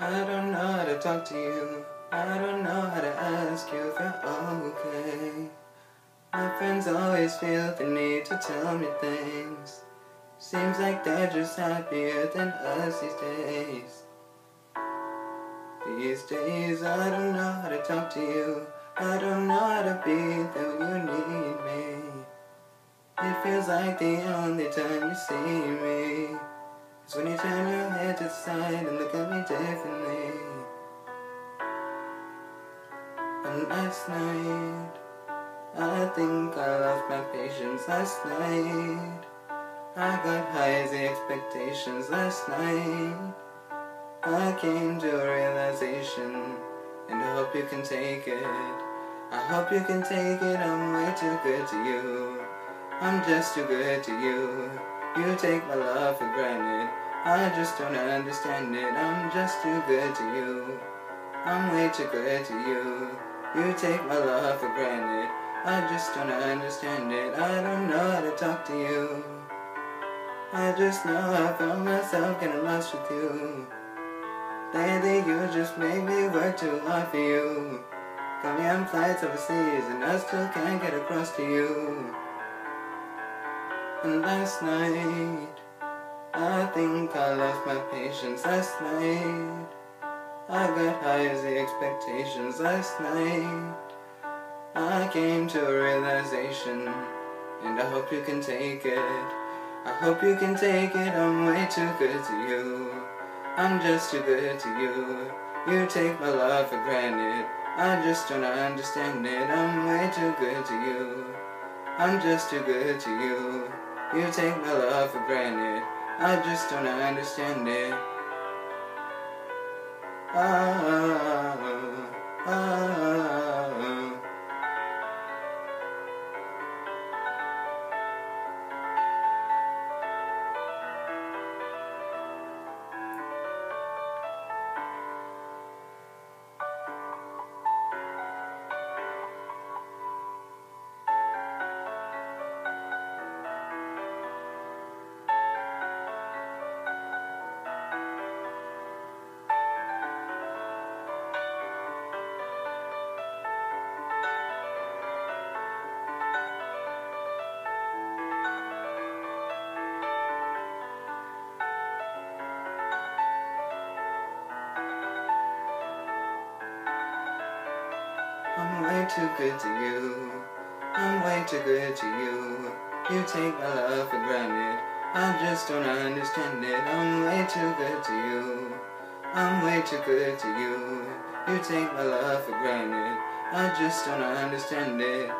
I don't know how to talk to you. I don't know how to ask you if you're okay. My friends always feel the need to tell me things. Seems like they're just happier than us these days. These days I don't know how to talk to you. I don't know how to be there when you need me. It feels like the only time you see me is when you turn your head to the side and look at me differently. And last night, I think I lost my patience last night. I got high as expectations last night. I came to a realization, and I hope you can take it. I hope you can take it, I'm way too good to you. I'm just too good to you. You take my love for granted. I just don't understand it. I'm just too good to you. I'm way too good to you. You take my love for granted. I just don't understand it. I don't know how to talk to you. I just know I found myself getting lost with you. Lately you just made me work too hard for you. Me on flights overseas and I still can't get across to you. And last night, I think I lost my patience last night. I got high as the expectations last night. I came to a realization, and I hope you can take it. I hope you can take it, I'm way too good to you. I'm just too good to you. You take my love for granted. I just don't understand it. I'm way too good to you. I'm just too good to you. You take my love for granted. I just don't understand it. Ah, I'm way too good to you. I'm way too good to you. You take my love for granted. I just don't understand it. I'm way too good to you. I'm way too good to you. You take my love for granted. I just don't understand it.